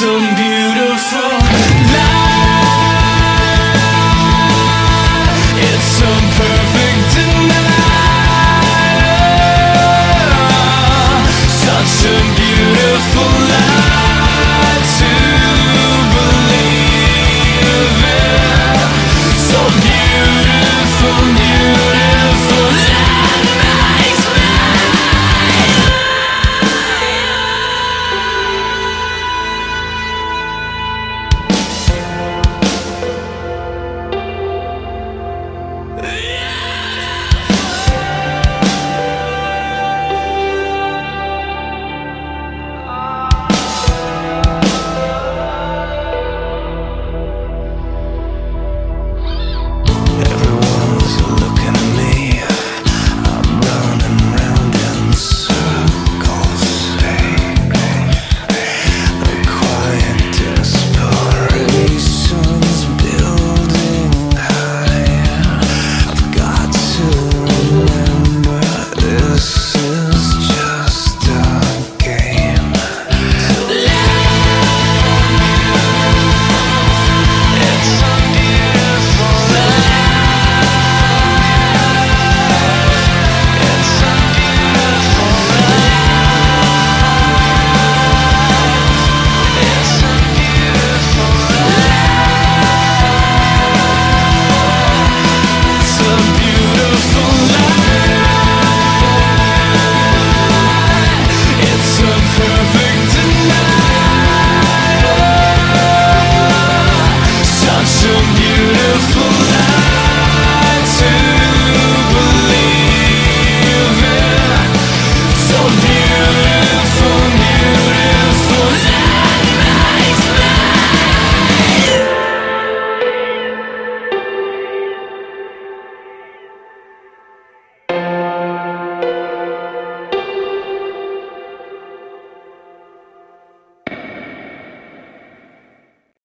some beauty.